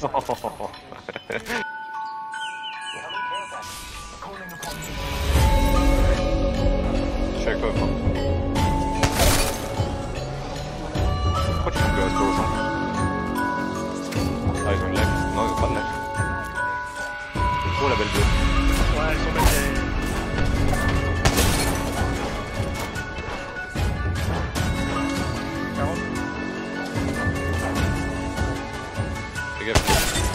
Nice. Kör kvar på. I get